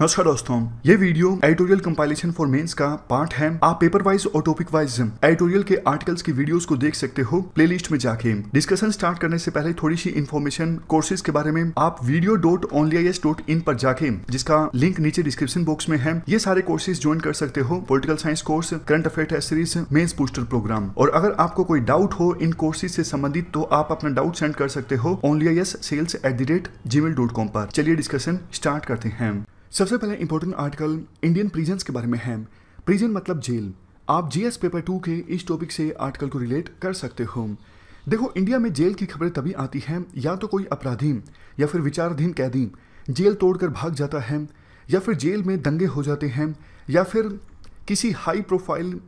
नमस्कार दोस्तों, ये video editorial compilation for mains का पार्ट है। आप पेपर वाइज और टॉपिक वाइज एडिटोरियल के आर्टिकल्स की वीडियोस को देख सकते हो प्लेलिस्ट में जाके। डिस्कशन स्टार्ट करने से पहले थोड़ी सी इन्फॉर्मेशन कोर्सेज के बारे में आप वीडियो डॉट डॉट इन पर जाके, जिसका लिंक नीचे डिस्क्रिप्शन बॉक्स में है, ये सारे कोर्सेज ज्वाइन कर सकते हो। Political science course current affair series mains booster programme और अगर आपको कोई डाउट हो इन कोर्सेज से संबंधित तो आप अपना डाउट सेंड कर सकते हो only sales at the rate Gmail dot com पर। चलिए डिस्कशन स्टार्ट करते हैं। सबसे पहले इंपॉर्टेंट आर्टिकल इंडियन प्रिजन्स के बारे में है। प्रिजन मतलब जेल। आप जीएस पेपर टू के इस टॉपिक से आर्टिकल को रिलेट कर सकते हो। देखो इंडिया में जेल की खबरें तभी आती हैं, या तो कोई अपराधी, या फिर विचाराधीन कैदी, जेल तोड़कर भाग जाता है, या फिर जेल में दंगे हो जाते हैं, या फिर किसी हाई प्रोफ़ाइल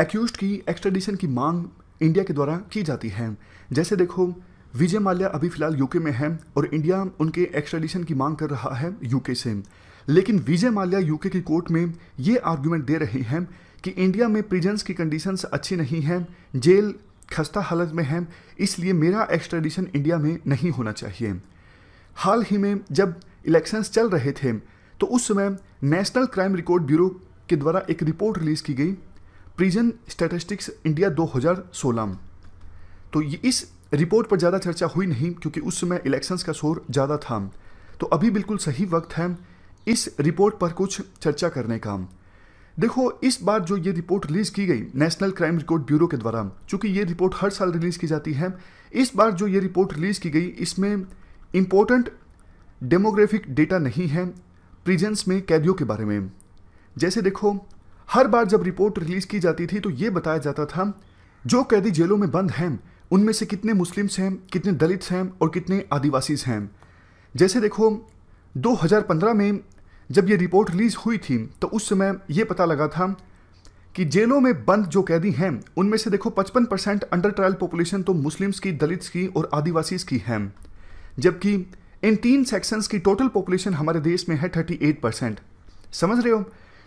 एक्यूज की एक्सट्रेडिशन की मांग इंडिया के द्वारा की जाती है। जैसे देखो, विजय माल्या अभी फ़िलहाल यूके में है, और इंडिया उनके एक्सट्रेडिशन की मांग कर रहा है यूके से। लेकिन विजय माल्या यूके की कोर्ट में ये आर्ग्यूमेंट दे रहे हैं कि इंडिया में प्रिजन्स की कंडीशंस अच्छी नहीं है, जेल खस्ता हालत में है, इसलिए मेरा एक्स्ट्रेडिशन इंडिया में नहीं होना चाहिए। हाल ही में जब इलेक्शंस चल रहे थे तो उस समय नेशनल क्राइम रिकॉर्ड ब्यूरो के द्वारा एक रिपोर्ट रिलीज़ की गई प्रिजन स्टैटिस्टिक्स इंडिया 2016 तो ये इस रिपोर्ट पर ज़्यादा चर्चा हुई नहीं, क्योंकि उस समय इलेक्शंस का शोर ज़्यादा था। तो अभी बिल्कुल सही वक्त है इस रिपोर्ट पर कुछ चर्चा करने का। देखो, इस बार जो ये रिपोर्ट रिलीज़ की गई, नेशनल क्राइम रिकॉर्ड ब्यूरो के द्वारा, चूँकि ये रिपोर्ट हर साल रिलीज़ की जाती है, इस बार जो ये रिपोर्ट रिलीज़ की गई, इसमें इंपॉर्टेंट डेमोग्राफिक डेटा नहीं है प्रिजेंस में कैदियों के बारे में। जैसे देखो, हर बार जब रिपोर्ट रिलीज़ की जाती थी तो ये बताया जाता था, जो कैदी जेलों में बंद हैं, उनमें से कितने मुस्लिम्स हैं, कितने दलित्स हैं और कितने आदिवासीज हैं। जैसे देखो 2015 में जब ये रिपोर्ट रिलीज़ हुई थी तो उस समय ये पता लगा था कि जेलों में बंद जो कैदी हैं, उनमें से देखो 55 परसेंट अंडर ट्रायल पॉपुलेशन तो मुस्लिम्स की दलित्स की और आदिवासीज की हैं। जबकि इन तीन सेक्शंस की टोटल पॉपुलेशन हमारे देश में है 38 परसेंट। समझ रहे हो?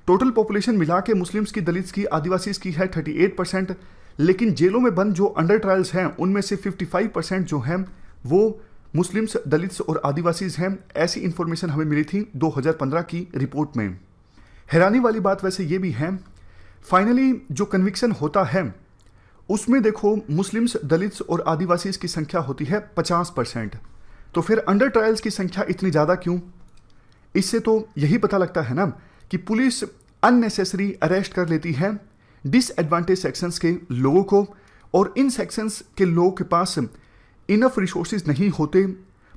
टोटल पॉपुलेशन मिला के मुस्लिम्स की दलित्स की, आदिवासीज की है 38 परसेंट, लेकिन जेलों में बंद जो अंडर ट्रायल्स हैं, उनमें से 55 परसेंट जो हैं, वो मुस्लिम्स, दलित्स और आदिवासीज हैं, ऐसी इंफॉर्मेशन हमें मिली थी 2015 की रिपोर्ट में। हैरानी वाली बात वैसे ये भी है फाइनली जो कन्विक्शन होता है, उसमें देखो मुस्लिम्स, दलित्स और आदिवासीज की संख्या होती है 50 परसेंट। तो फिर अंडर ट्रायल्स की संख्या इतनी ज़्यादा क्यों? इससे तो यही पता लगता है ना कि पुलिस अननेसेसरी अरेस्ट कर लेती है डिसएडवांटेज सेक्शंस के लोगों को और इन सेक्शंस के लोगों के पास इनफ रिसोर्सेज नहीं होते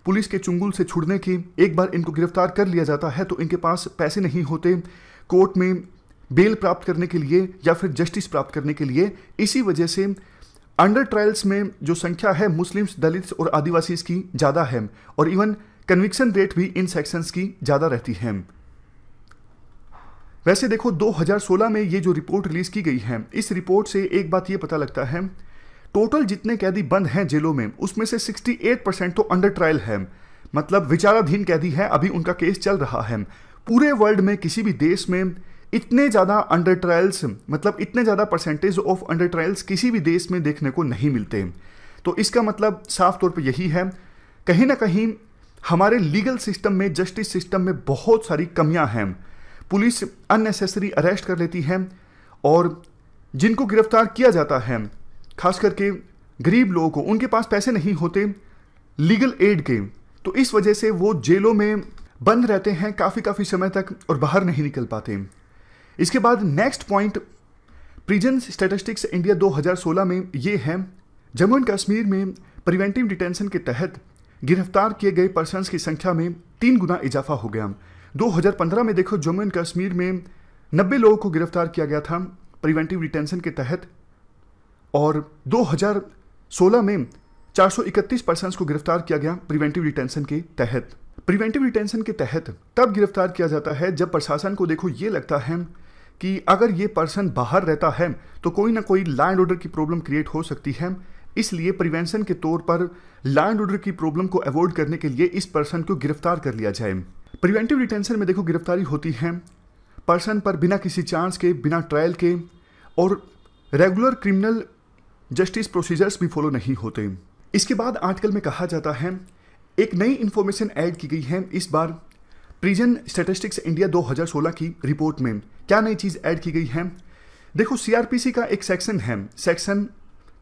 पुलिस के चुंगुल से छुड़ने की, एक बार इनको गिरफ़्तार कर लिया जाता है तो इनके पास पैसे नहीं होते कोर्ट में बेल प्राप्त करने के लिए या फिर जस्टिस प्राप्त करने के लिए। इसी वजह से अंडर ट्रायल्स में जो संख्या है मुस्लिम्स, दलित और आदिवासीज की ज़्यादा है और इवन कन्विक्शन रेट भी इन सेक्शंस की ज़्यादा रहती है। वैसे देखो 2016 में ये जो रिपोर्ट रिलीज़ की गई है, इस रिपोर्ट से एक बात ये पता लगता है टोटल जितने कैदी बंद हैं जेलों में, उसमें से 68 परसेंट तो अंडर ट्रायल है। मतलब विचाराधीन कैदी है, अभी उनका केस चल रहा है। पूरे वर्ल्ड में किसी भी देश में इतने ज़्यादा अंडर ट्रायल्स मतलब इतने ज़्यादा परसेंटेज ऑफ़ अंडर ट्रायल्स किसी भी देश में देखने को नहीं मिलते। तो इसका मतलब साफ़ तौर पर यही है, कहीं ना कहीं हमारे लीगल सिस्टम में जस्टिस सिस्टम में बहुत सारी कमियाँ हैं। पुलिस अननेसेसरी अरेस्ट कर लेती है और जिनको गिरफ़्तार किया जाता है खास करके गरीब लोगों को, उनके पास पैसे नहीं होते लीगल एड के तो इस वजह से वो जेलों में बंद रहते हैं काफ़ी काफ़ी समय तक और बाहर नहीं निकल पाते। इसके बाद next point prison statistics India 2016 में ये है, जम्मू एंड कश्मीर में प्रिवेंटिव डिटेंशन के तहत गिरफ़्तार किए गए पर्सन की संख्या में तीन गुना इजाफा हो गया। 2015 में देखो, जम्मू एंड कश्मीर में 90 लोगों को गिरफ़्तार किया गया था। प्रिवेंटिव डिटेंशन के तहत और 2016 में 431 पर्सन को गिरफ़्तार किया गया प्रिवेंटिव डिटेंशन के तहत। प्रिवेंटिव डिटेंशन के तहत तब गिरफ़्तार किया जाता है जब प्रशासन को देखो ये लगता है कि अगर ये पर्सन बाहर रहता है तो कोई ना कोई लैंड ऑर्डर की प्रॉब्लम क्रिएट हो सकती है। इसलिए प्रिवेंशन के तौर पर लैंड ऑर्डर की प्रॉब्लम को अवॉइड करने के लिए इस पर्सन को गिरफ़्तार कर लिया जाए। प्रिवेंटिव डिटेंशन में देखो गिरफ्तारी होती है पर्सन पर बिना किसी चांस के, बिना ट्रायल के और रेगुलर क्रिमिनल जस्टिस प्रोसीजर्स भी फॉलो नहीं होते। इसके बाद आर्टिकल में कहा जाता है, एक नई इंफॉर्मेशन ऐड की गई है इस बार। प्रिजन स्टेटिस्टिक्स इंडिया 2016 की रिपोर्ट में क्या नई चीज़ ऐड की गई है? देखो सीआरपीसी का एक सेक्शन है। सेक्शन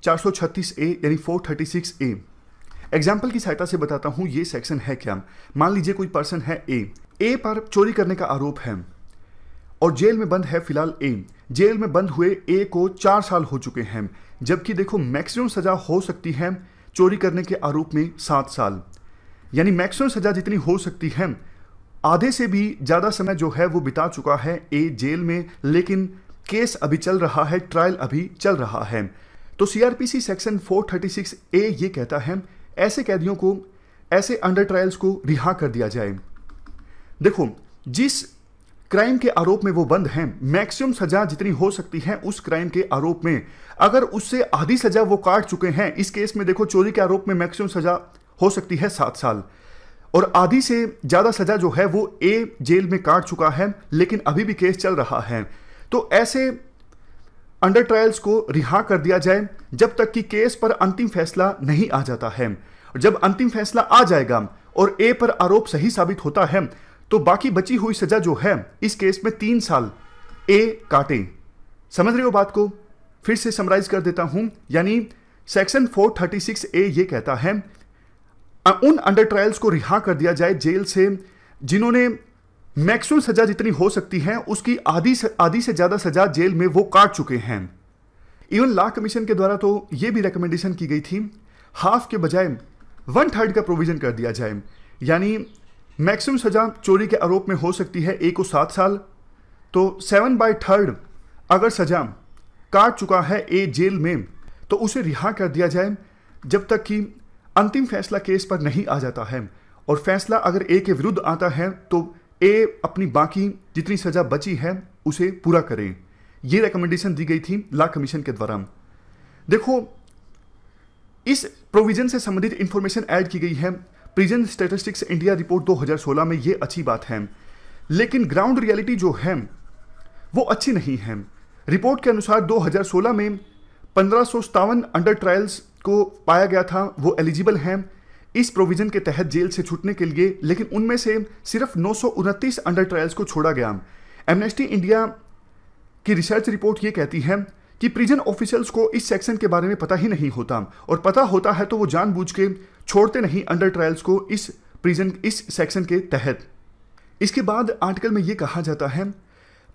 436 ए यानी 436 ए एग्ज़ाम्पल की सहायता से बताता हूँ, ये सेक्शन है क्या? मान लीजिए कोई पर्सन है ए ए पर चोरी करने का आरोप है। और जेल में बंद है फ़िलहाल ए जेल में बंद हुए ए को चार साल हो चुके हैं। जबकि देखो, मैक्सिमम सजा हो सकती है चोरी करने के आरोप में सात साल। यानी मैक्सिमम सजा जितनी हो सकती है, आधे से भी ज़्यादा समय जो है वो बिता चुका है ए जेल में, लेकिन केस अभी चल रहा है, ट्रायल अभी चल रहा है। तो सीआरपीसी सेक्शन 436 ए ये कहता है, ऐसे कैदियों को, ऐसे अंडर ट्रायल्स को रिहा कर दिया जाए। देखो, जिस क्राइम के आरोप में वो बंद हैं। मैक्सिमम सजा जितनी हो सकती है उस क्राइम के आरोप में। अगर उससे आधी सजा वो काट चुके हैं, इस केस में देखो चोरी के आरोप में मैक्सिमम सजा हो सकती है सात साल। और आधी से ज़्यादा सजा जो है वो ए जेल में काट चुका है, लेकिन अभी भी केस चल रहा है। तो ऐसे अंडर ट्रायल्स को रिहा कर दिया जाए, जब तक कि केस पर अंतिम फैसला नहीं आ जाता है। जब अंतिम फैसला आ जाएगा और ए पर आरोप सही साबित होता है तो बाकी बची हुई सजा जो है, इस केस में तीन साल, ए, काटे। समझ रहे हो बात को? फिर से समराइज कर देता हूँ, यानी सेक्शन 436 ए ये कहता है उन अंडर ट्रायल्स को रिहा कर दिया जाए जेल से, जिन्होंने मैक्सिमम सजा जितनी हो सकती है, उसकी आधी आधी से ज़्यादा सजा जेल में वो काट चुके हैं। इवन लॉ कमीशन के द्वारा तो यह भी रिकमेंडेशन की गई थी हाफ़ के बजाय वन थर्ड का प्रोविज़न कर दिया जाए। यानी मैक्सिमम सजा चोरी के आरोप में हो सकती है एक को सात साल। तो सेवन बाई थर्ड अगर सजा काट चुका है ए जेल में तो उसे रिहा कर दिया जाए, जब तक कि अंतिम फैसला केस पर नहीं आ जाता है। और फैसला अगर ए के विरुद्ध आता है तो ए अपनी बाकी जितनी सजा बची है, उसे पूरा करें। यह रिकमेंडेशन दी गई थी ला कमीशन के द्वारा। देखो, इस प्रोविज़न से संबंधित इंफॉर्मेशन ऐड की गई है। प्रिजन स्टेटिस्टिक्स इंडिया रिपोर्ट 2016 में ये अच्छी बात है। लेकिन ग्राउंड रियलिटी जो है, वो अच्छी नहीं है। रिपोर्ट के अनुसार 2016 में पंद्रह अंडर ट्रायल्स को पाया गया था, वो एलिजिबल हैं। इस प्रोविज़न के तहत जेल से छूटने के लिए, लेकिन उनमें से सिर्फ़ नौ सौ उनतीस अंडर ट्रायल्स को छोड़ा गया। एमनेस्टी इंडिया की रिसर्च रिपोर्ट ये कहती है कि प्रिजन ऑफिशियल्स को इस सेक्शन के बारे में पता ही नहीं होता। और पता होता है तो वो जानबूझ के छोड़ते नहीं अंडर ट्रायल्स को इस प्रिजन इस सेक्शन के तहत। इसके बाद आर्टिकल में ये कहा जाता है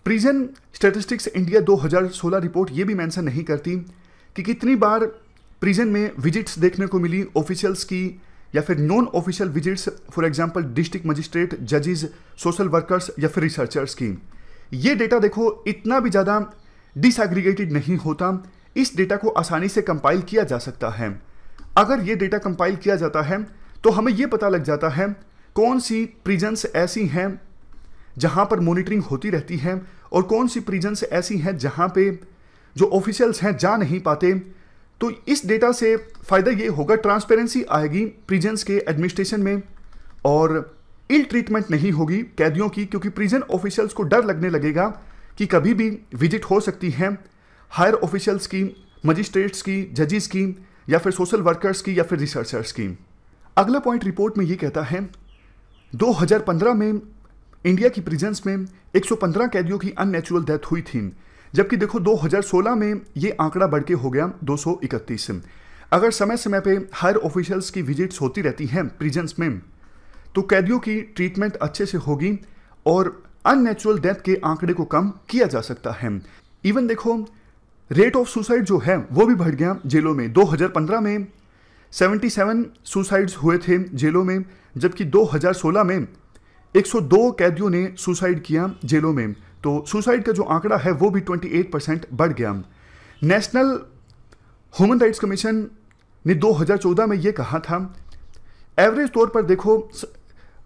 प्रिजन स्टेटिस्टिक्स इंडिया 2016 रिपोर्ट ये भी मेंशन नहीं करती कि कितनी बार प्रिजन में विजिट्स देखने को मिली ऑफिशियल्स की, या फिर non official visits for example district magistrate जजेस सोशल वर्कर्स या फिर रिसर्चर्स की। ये डेटा देखो, इतना भी ज़्यादा डिसएग्रीगेटेड नहीं होता। इस डेटा को आसानी से कंपाइल किया जा सकता है। अगर ये डेटा कंपाइल किया जाता है तो हमें ये पता लग जाता है कौन सी प्रिजन्स ऐसी हैं जहाँ पर मॉनिटरिंग होती रहती है और कौन सी प्रिजन्स ऐसी हैं जहाँ पे जो ऑफिशियल्स हैं जा नहीं पाते। तो इस डेटा से फ़ायदा ये होगा ट्रांसपेरेंसी आएगी प्रिजन्स के एडमिनिस्ट्रेशन में और इल ट्रीटमेंट नहीं होगी कैदियों की, क्योंकि प्रिजन ऑफिशियल्स को डर लगने लगेगा कि कभी भी विज़िट हो सकती है। हायर ऑफिशियल्स की मजिस्ट्रेट्स की जजेस की या फिर सोशल वर्कर्स की या फिर रिसर्चर्स की। अगला पॉइंट रिपोर्ट में ये कहता है 2015 में इंडिया की प्रिजन्स में 115 कैदियों की अननेचुरल डेथ हुई थी। जबकि देखो 2016 में ये आंकड़ा बढ़ के हो गया 231 अगर समय समय पे हायर ऑफिशियल्स की विजिट्स होती रहती हैं प्रिजन्स में तो कैदियों की ट्रीटमेंट अच्छे से होगी और अननेचुरल डेथ के आंकड़े को कम किया जा सकता है। इवन देखो रेट ऑफ़ सुसाइड जो है, वो भी बढ़ गया जेलों में। 2015 में 77 सुसाइड्स हुए थे जेलों में, जबकि 2016 में 102 कैदियों ने सुसाइड किया जेलों में। तो सुसाइड का जो आंकड़ा है, वो भी 28 परसेंट बढ़ गया। नेशनल ह्यूमन राइट्स कमीशन ने 2014 में ये कहा था एवरेज तौर पर देखो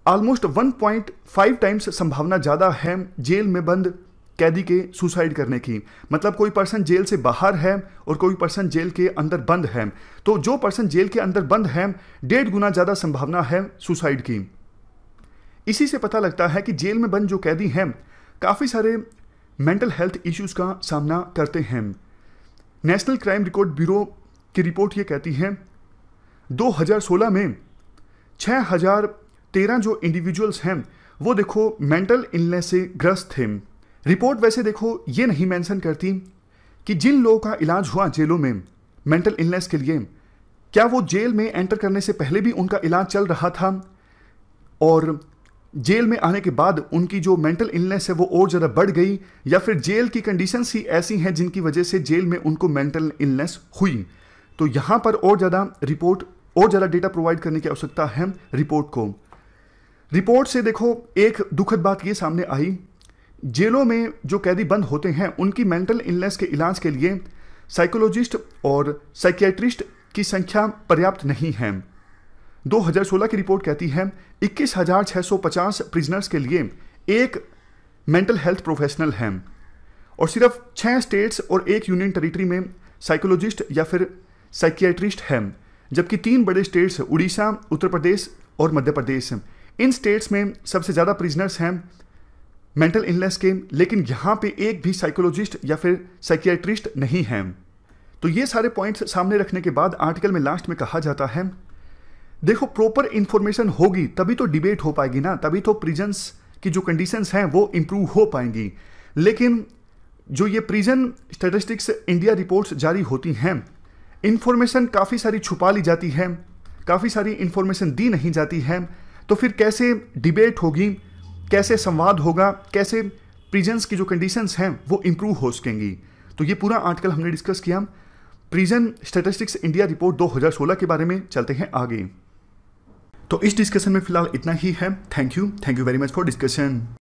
ऑलमोस्ट 1.5 टाइम्स संभावना ज़्यादा है, जेल में बंद कैदी के सुसाइड करने की। मतलब कोई पर्सन जेल से बाहर है और कोई पर्सन जेल के अंदर बंद है। तो जो पर्सन जेल के अंदर बंद है, डेढ़ गुना ज़्यादा संभावना है सुसाइड की। इसी से पता लगता है कि जेल में बंद जो कैदी हैं, काफ़ी सारे मेंटल हेल्थ इश्यूज़ का सामना करते हैं। नेशनल क्राइम रिकॉर्ड ब्यूरो की रिपोर्ट ये कहती है 2016 में 6013 जो इंडिविजुअल्स हैं, वो देखो मेंटल इलनेस से ग्रस्त थे। रिपोर्ट वैसे देखो, ये नहीं मेंशन करती कि जिन लोगों का इलाज हुआ जेलों में, मेंटल इलनेस के लिए, क्या वो जेल में एंटर करने से पहले भी उनका इलाज चल रहा था? और जेल में आने के बाद उनकी जो मेंटल इलनेस है वो और ज़्यादा बढ़ गई, या फिर जेल की कंडीशंस ही ऐसी हैं जिनकी वजह से जेल में उनको मेंटल इलनेस हुई? तो यहाँ पर और ज़्यादा रिपोर्ट, और ज़्यादा डेटा प्रोवाइड करने की आवश्यकता है रिपोर्ट को। रिपोर्ट से देखो, एक दुखद बात ये सामने आई जेलों में जो कैदी बंद होते हैं उनकी मेंटल इलनेस के इलाज के लिए साइकोलॉजिस्ट और साइकियाट्रिस्ट की संख्या पर्याप्त नहीं है। 2016 की रिपोर्ट कहती है 21,650 प्रिजनर्स के लिए एक मेंटल हेल्थ प्रोफेशनल है और सिर्फ़ छः स्टेट्स और एक यूनियन टेरिटरी में साइकोलॉजिस्ट या फिर साइकियाट्रिस्ट है जबकि तीन बड़े स्टेट्स उड़ीसा उत्तर प्रदेश और मध्य प्रदेश। इन स्टेट्स में सबसे ज़्यादा प्रिजनर्स हैं मेंटल इलनेस के, लेकिन यहाँ पे एक भी साइकोलॉजिस्ट या फिर साइकियाट्रिस्ट नहीं है। तो ये सारे पॉइंट्स सामने रखने के बाद आर्टिकल में लास्ट में कहा जाता है, देखो प्रॉपर इंफॉर्मेशन होगी, तभी तो डिबेट हो पाएगी ना, तभी तो प्रिजन्स की जो कंडीशंस हैं, वो इम्प्रूव हो पाएँगी। लेकिन जो ये प्रिजन स्टेटिस्टिक्स इंडिया रिपोर्ट्स जारी होती हैं इंफॉर्मेशन काफ़ी सारी छुपा ली जाती है, काफ़ी सारी इंफॉर्मेशन दी नहीं जाती है तो फिर कैसे डिबेट होगी कैसे संवाद होगा, कैसे प्रिजन्स की जो कंडीशंस हैं, वो इम्प्रूव हो सकेंगी। तो ये पूरा आर्टिकल हमने डिस्कस किया। प्रिजन स्टेटिस्टिक्स इंडिया रिपोर्ट 2016 के बारे में चलते हैं आगे। तो इस डिस्कशन में फ़िलहाल इतना ही है। Thank you thank you very much for discussion